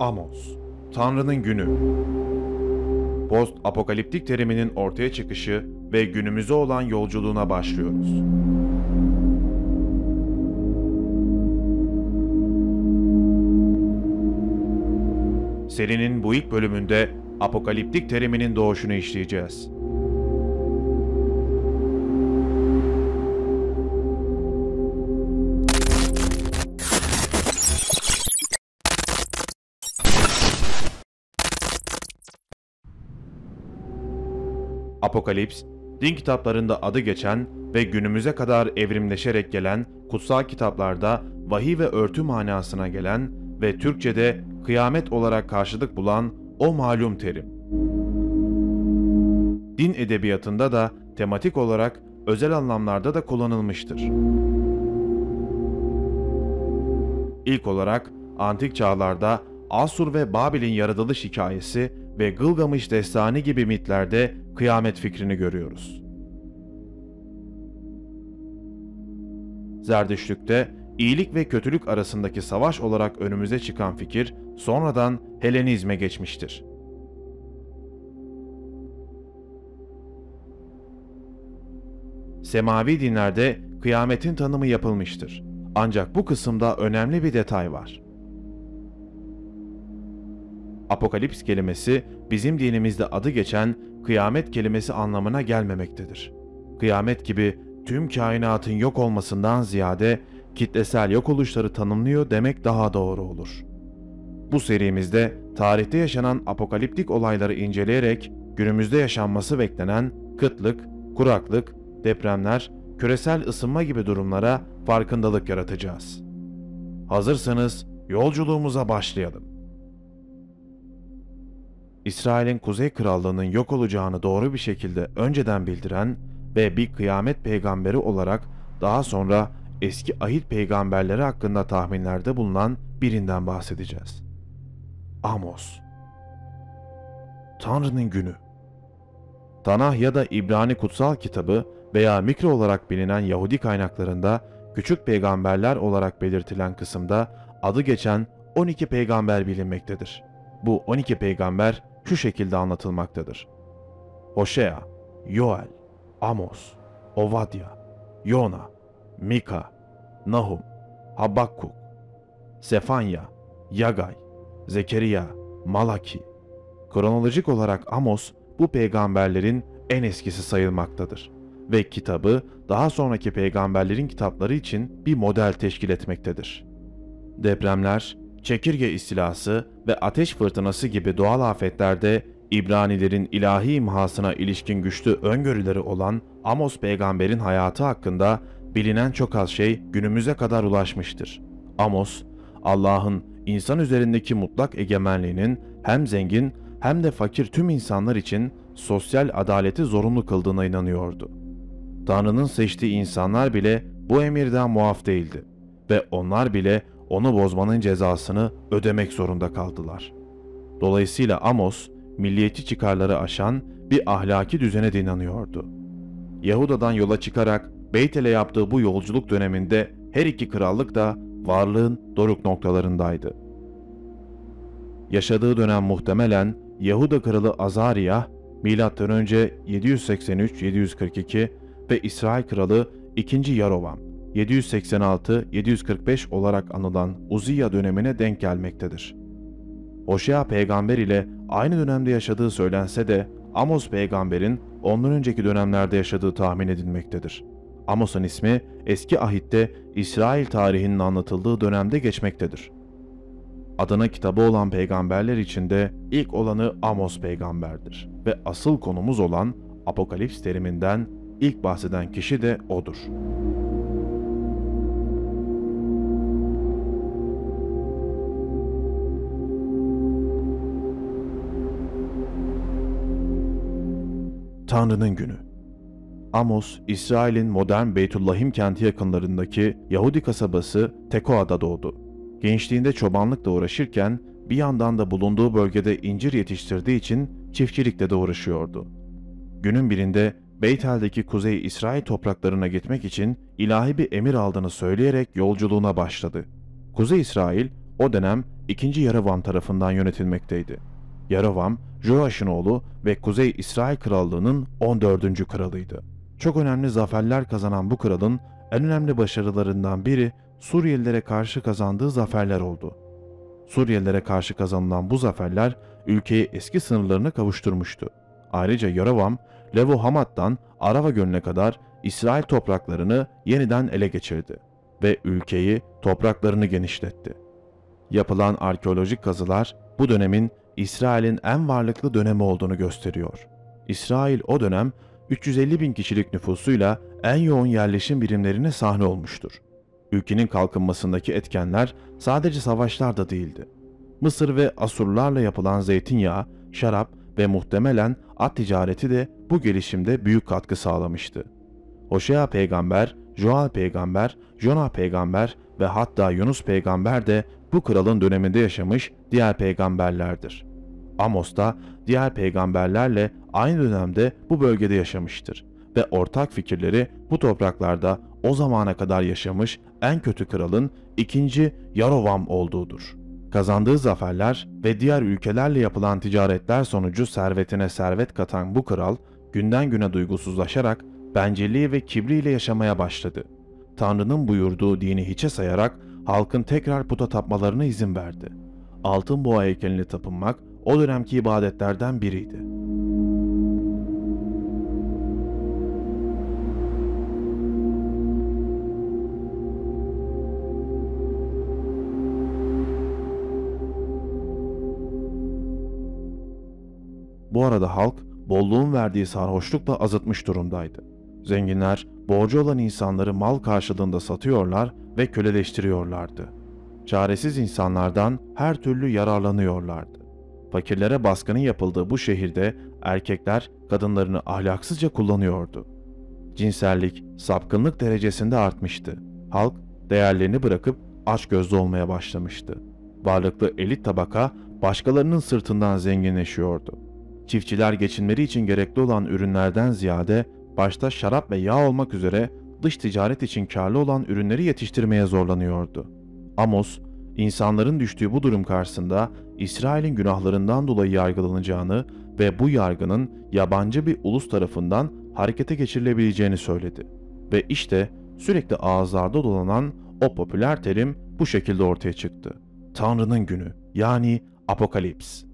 Amos, Tanrı'nın günü. Post apokaliptik teriminin ortaya çıkışı ve günümüze olan yolculuğuna başlıyoruz. Serinin bu ilk bölümünde apokaliptik teriminin doğuşunu işleyeceğiz. Apokalips, din kitaplarında adı geçen ve günümüze kadar evrimleşerek gelen kutsal kitaplarda vahiy ve örtü manasına gelen ve Türkçe'de kıyamet olarak karşılık bulan o malum terim. Din edebiyatında da tematik olarak özel anlamlarda da kullanılmıştır. İlk olarak antik çağlarda Asur ve Babil'in yaratılış hikayesi ve Gılgamış destanı gibi mitlerde kıyamet fikrini görüyoruz. Zerdüştlük'te iyilik ve kötülük arasındaki savaş olarak önümüze çıkan fikir sonradan Helenizme geçmiştir. Semavi dinlerde kıyametin tanımı yapılmıştır. Ancak bu kısımda önemli bir detay var. Apokalips kelimesi bizim dinimizde adı geçen kıyamet kelimesi anlamına gelmemektedir. Kıyamet gibi tüm kainatın yok olmasından ziyade kitlesel yok oluşları tanımlıyor demek daha doğru olur. Bu serimizde tarihte yaşanan apokaliptik olayları inceleyerek günümüzde yaşanması beklenen kıtlık, kuraklık, depremler, küresel ısınma gibi durumlara farkındalık yaratacağız. Hazırsanız yolculuğumuza başlayalım. İsrail'in Kuzey Krallığı'nın yok olacağını doğru bir şekilde önceden bildiren ve bir kıyamet peygamberi olarak daha sonra eski ahit peygamberleri hakkında tahminlerde bulunan birinden bahsedeceğiz. Amos Tanrı'nın günü Tanah ya da İbrani kutsal kitabı veya mikro olarak bilinen Yahudi kaynaklarında küçük peygamberler olarak belirtilen kısımda adı geçen 12 peygamber bilinmektedir. Bu 12 peygamber şu şekilde anlatılmaktadır. Hoşea, Yoel, Amos, Ovadya, Yona, Mika, Nahum, Habakkuk, Sefanya, Yagay, Zekeriya, Malaki. Kronolojik olarak Amos bu peygamberlerin en eskisi sayılmaktadır ve kitabı daha sonraki peygamberlerin kitapları için bir model teşkil etmektedir. Depremler, çekirge istilası ve ateş fırtınası gibi doğal afetlerde İbranilerin ilahi imhasına ilişkin güçlü öngörüleri olan Amos peygamberin hayatı hakkında bilinen çok az şey günümüze kadar ulaşmıştır. Amos, Allah'ın insan üzerindeki mutlak egemenliğinin hem zengin hem de fakir tüm insanlar için sosyal adaleti zorunlu kıldığına inanıyordu. Tanrı'nın seçtiği insanlar bile bu emirden muaf değildi ve onlar bile onu bozmanın cezasını ödemek zorunda kaldılar. Dolayısıyla Amos, milliyetçi çıkarları aşan bir ahlaki düzene de inanıyordu. Yahuda'dan yola çıkarak Beytel'e yaptığı bu yolculuk döneminde her iki krallık da varlığın doruk noktalarındaydı. Yaşadığı dönem muhtemelen Yahuda kralı Azariah, M.Ö. 783-742 ve İsrail kralı 2. Yarovam 786-745 olarak anılan Uziya dönemine denk gelmektedir. Hoşea peygamber ile aynı dönemde yaşadığı söylense de Amos peygamberin ondan önceki dönemlerde yaşadığı tahmin edilmektedir. Amos'un ismi eski ahitte İsrail tarihinin anlatıldığı dönemde geçmektedir. Adına kitabı olan peygamberler içinde ilk olanı Amos peygamberdir ve asıl konumuz olan Apokalips teriminden ilk bahseden kişi de odur. Tanrı'nın günü Amos, İsrail'in modern Beytullahim kenti yakınlarındaki Yahudi kasabası Tekoa'da doğdu. Gençliğinde çobanlıkla uğraşırken bir yandan da bulunduğu bölgede incir yetiştirdiği için çiftçilikle de uğraşıyordu. Günün birinde Beytel'deki Kuzey İsrail topraklarına gitmek için ilahi bir emir aldığını söyleyerek yolculuğuna başladı. Kuzey İsrail o dönem 2. Yaravam tarafından yönetilmekteydi. Yaravam, Joaş'ın oğlu ve Kuzey İsrail Krallığı'nın 14. kralıydı. Çok önemli zaferler kazanan bu kralın en önemli başarılarından biri Suriyelilere karşı kazandığı zaferler oldu. Suriyelilere karşı kazanılan bu zaferler ülkeyi eski sınırlarına kavuşturmuştu. Ayrıca Yaravam, Levo Hamad'dan Arava Gölü'ne kadar İsrail topraklarını yeniden ele geçirdi ve ülkeyi, topraklarını genişletti. Yapılan arkeolojik kazılar bu dönemin İsrail'in en varlıklı dönemi olduğunu gösteriyor. İsrail o dönem 350 bin kişilik nüfusuyla en yoğun yerleşim birimlerine sahne olmuştur. Ülkenin kalkınmasındaki etkenler sadece savaşlar da değildi. Mısır ve Asurlarla yapılan zeytinyağı, şarap ve muhtemelen at ticareti de bu gelişimde büyük katkı sağlamıştı. Hoşea peygamber, Joel peygamber, Jona peygamber ve hatta Yunus peygamber de bu kralın döneminde yaşamış diğer peygamberlerdir. Amos da diğer peygamberlerle aynı dönemde bu bölgede yaşamıştır ve ortak fikirleri bu topraklarda o zamana kadar yaşamış en kötü kralın ikinci Yarovam olduğudur. Kazandığı zaferler ve diğer ülkelerle yapılan ticaretler sonucu servetine servet katan bu kral günden güne duygusuzlaşarak bencilliği ve kibriyle yaşamaya başladı. Tanrı'nın buyurduğu dini hiçe sayarak halkın tekrar puta tapmalarına izin verdi. Altın boğa heykeline tapınmak o dönemki ibadetlerden biriydi. Bu arada halk bolluğun verdiği sarhoşlukla azıtmış durumdaydı. Zenginler borcu olan insanları mal karşılığında satıyorlar ve köleleştiriyorlardı. Çaresiz insanlardan her türlü yararlanıyorlardı. Fakirlere baskının yapıldığı bu şehirde erkekler kadınlarını ahlaksızca kullanıyordu. Cinsellik, sapkınlık derecesinde artmıştı. Halk değerlerini bırakıp açgözlü olmaya başlamıştı. Varlıklı elit tabaka başkalarının sırtından zenginleşiyordu. Çiftçiler geçinmeleri için gerekli olan ürünlerden ziyade başta şarap ve yağ olmak üzere dış ticaret için karlı olan ürünleri yetiştirmeye zorlanıyordu. Amos, insanların düştüğü bu durum karşısında İsrail'in günahlarından dolayı yargılanacağını ve bu yargının yabancı bir ulus tarafından harekete geçirilebileceğini söyledi. Ve işte sürekli ağızlarda dolanan o popüler terim bu şekilde ortaya çıktı. Tanrı'nın günü yani Apokalips.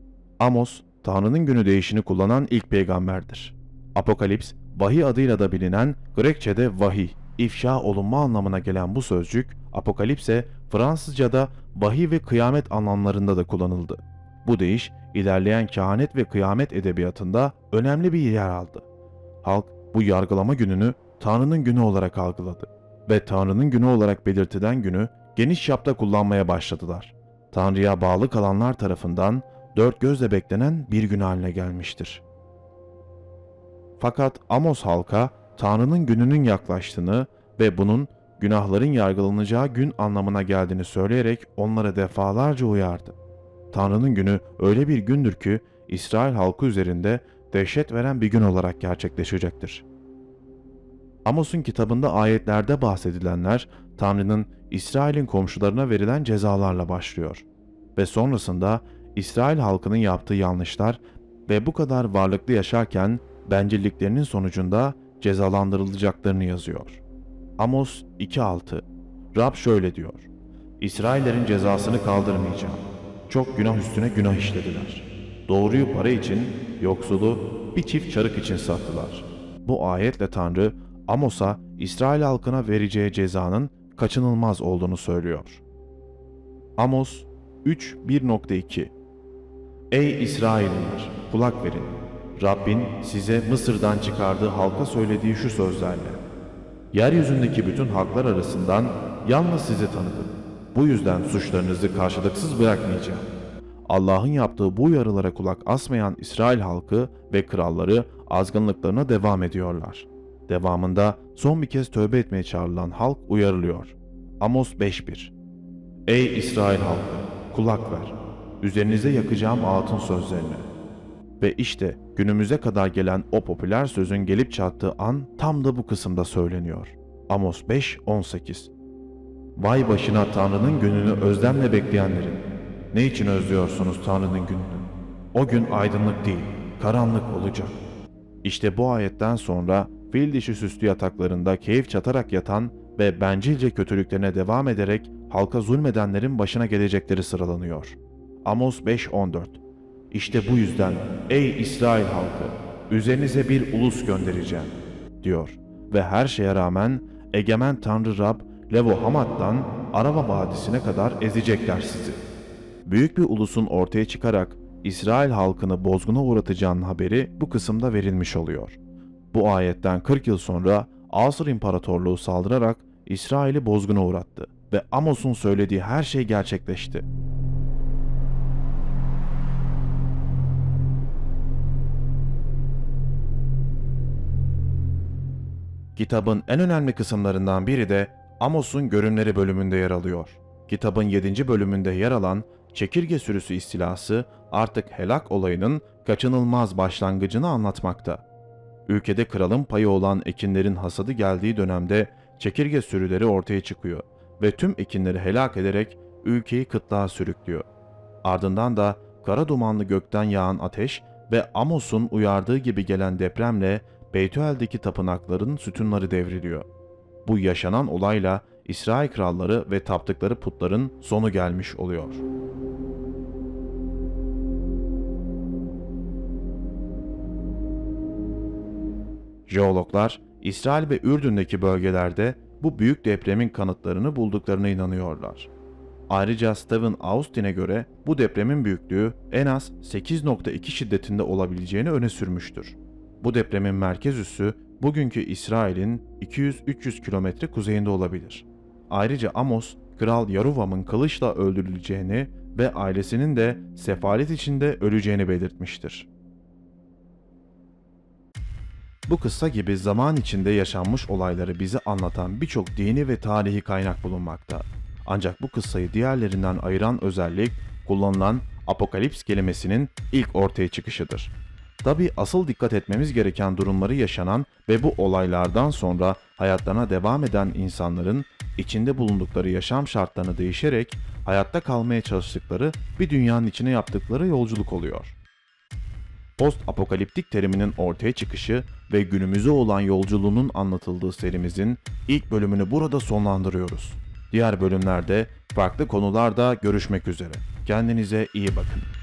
Amos, Tanrı'nın günü değişini kullanan ilk peygamberdir. Apokalips, vahiy adıyla da bilinen Grekçe'de vahiy, ifşa olunma anlamına gelen bu sözcük, apokalipse Fransızca'da vahiy ve kıyamet anlamlarında da kullanıldı. Bu deyiş, ilerleyen kehanet ve kıyamet edebiyatında önemli bir yer aldı. Halk bu yargılama gününü Tanrı'nın günü olarak algıladı ve Tanrı'nın günü olarak belirtilen günü geniş çapta kullanmaya başladılar. Tanrı'ya bağlı kalanlar tarafından dört gözle beklenen bir gün haline gelmiştir. Fakat Amos halka Tanrı'nın gününün yaklaştığını ve bunun günahların yargılanacağı gün anlamına geldiğini söyleyerek onlara defalarca uyardı. Tanrı'nın günü öyle bir gündür ki İsrail halkı üzerinde dehşet veren bir gün olarak gerçekleşecektir. Amos'un kitabında ayetlerde bahsedilenler Tanrı'nın İsrail'in komşularına verilen cezalarla başlıyor ve sonrasında İsrail halkının yaptığı yanlışlar ve bu kadar varlıklı yaşarken bencilliklerinin sonucunda cezalandırılacaklarını yazıyor. Amos 2.6 Rab şöyle diyor. İsraillerin cezasını kaldırmayacağım. Çok günah üstüne günah işlediler. Doğruyu para için, yoksulu bir çift çarık için sattılar. Bu ayetle Tanrı Amos'a İsrail halkına vereceği cezanın kaçınılmaz olduğunu söylüyor. Amos 3.1.2 Ey İsrailliler! Kulak verin. Rabbin size Mısır'dan çıkardığı halka söylediği şu sözlerle. Yeryüzündeki bütün halklar arasından yalnız sizi tanıdım. Bu yüzden suçlarınızı karşılıksız bırakmayacağım. Allah'ın yaptığı bu uyarılara kulak asmayan İsrail halkı ve kralları azgınlıklarına devam ediyorlar. Devamında son bir kez tövbe etmeye çağrılan halk uyarılıyor. Amos 5.1 Ey İsrail halkı! Kulak ver! Üzerinize yakacağım ağıtın sözlerine. Ve işte günümüze kadar gelen o popüler sözün gelip çattığı an tam da bu kısımda söyleniyor. Amos 5.18 Vay başına Tanrı'nın gününü özlemle bekleyenlerin. ne için özlüyorsunuz Tanrı'nın gününü? O gün aydınlık değil, karanlık olacak. İşte bu ayetten sonra fil dişi süslü yataklarında keyif çatarak yatan ve bencilce kötülüklerine devam ederek halka zulmedenlerin başına gelecekleri sıralanıyor. Amos 5.14 İşte bu yüzden ey İsrail halkı üzerinize bir ulus göndereceğim diyor ve her şeye rağmen egemen Tanrı Rab Levo Hamat'tan Arava Vadisi'ne kadar ezecekler sizi. Büyük bir ulusun ortaya çıkarak İsrail halkını bozguna uğratacağının haberi bu kısımda verilmiş oluyor. Bu ayetten 40 yıl sonra Asır İmparatorluğu saldırarak İsrail'i bozguna uğrattı ve Amos'un söylediği her şey gerçekleşti. Kitabın en önemli kısımlarından biri de Amos'un görünleri bölümünde yer alıyor. Kitabın 7. bölümünde yer alan çekirge sürüsü istilası artık helak olayının kaçınılmaz başlangıcını anlatmakta. Ülkede kralın payı olan ekinlerin hasadı geldiği dönemde çekirge sürüleri ortaya çıkıyor ve tüm ekinleri helak ederek ülkeyi kıtlığa sürüklüyor. Ardından da kara dumanlı gökten yağan ateş ve Amos'un uyardığı gibi gelen depremle Beytüel'deki tapınakların sütunları devriliyor. Bu yaşanan olayla İsrail kralları ve taptıkları putların sonu gelmiş oluyor. Jeologlar İsrail ve Ürdün'deki bölgelerde bu büyük depremin kanıtlarını bulduklarına inanıyorlar. Ayrıca Steven Austin'e göre bu depremin büyüklüğü en az 8.2 şiddetinde olabileceğini öne sürmüştür. Bu depremin merkez üssü bugünkü İsrail'in 200-300 kilometre kuzeyinde olabilir. Ayrıca Amos, Kral Yaruvam'ın kılıçla öldürüleceğini ve ailesinin de sefalet içinde öleceğini belirtmiştir. Bu kıssa gibi zaman içinde yaşanmış olayları bize anlatan birçok dini ve tarihi kaynak bulunmakta. Ancak bu kıssayı diğerlerinden ayıran özellik kullanılan apokalips kelimesinin ilk ortaya çıkışıdır. Tabi asıl dikkat etmemiz gereken durumları yaşanan ve bu olaylardan sonra hayatlarına devam eden insanların içinde bulundukları yaşam şartlarını değişerek hayatta kalmaya çalıştıkları bir dünyanın içine yaptıkları yolculuk oluyor. Post apokaliptik teriminin ortaya çıkışı ve günümüze olan yolculuğunun anlatıldığı serimizin ilk bölümünü burada sonlandırıyoruz. Diğer bölümlerde farklı konularda görüşmek üzere. Kendinize iyi bakın.